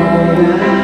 Oh,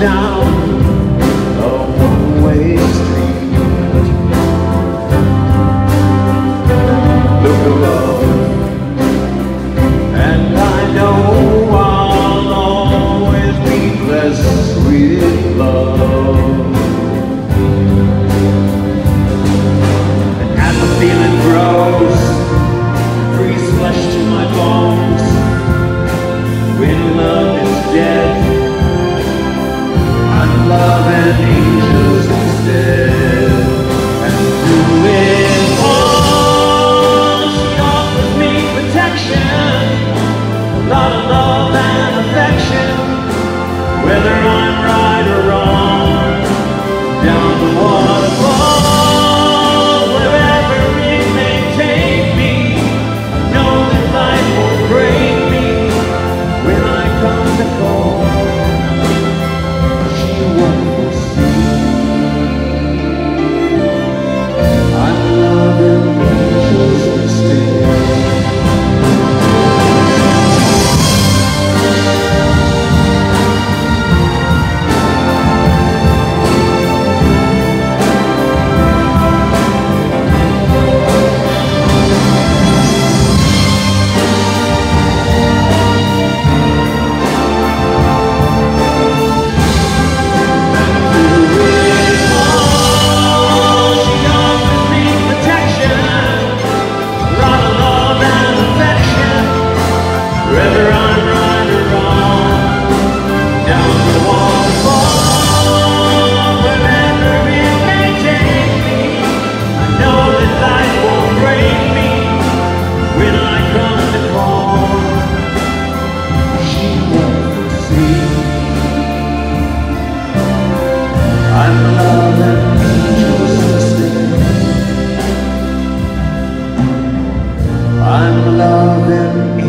down. Loving